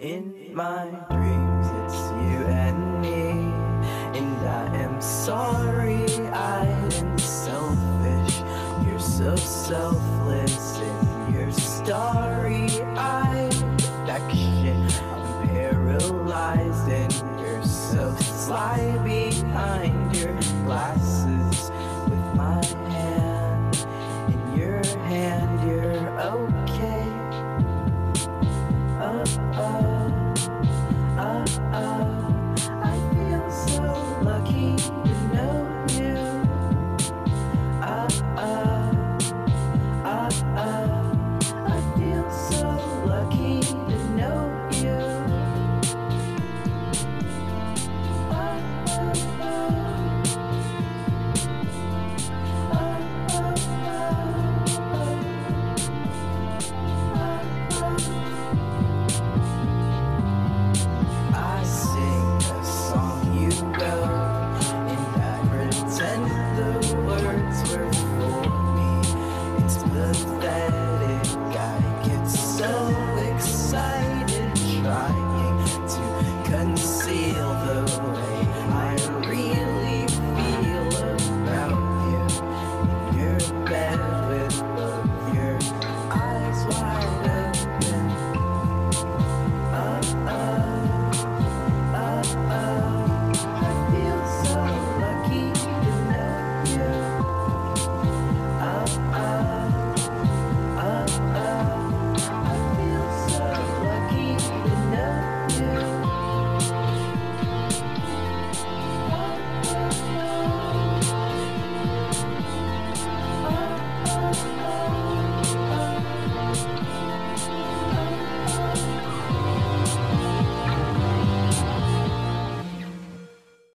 In my dreams, it's you and me. And I am sorry, I am selfish. You're so selfless in your starry eyed affection. I'm paralyzed, and you're so sly behind your glasses. decided to try.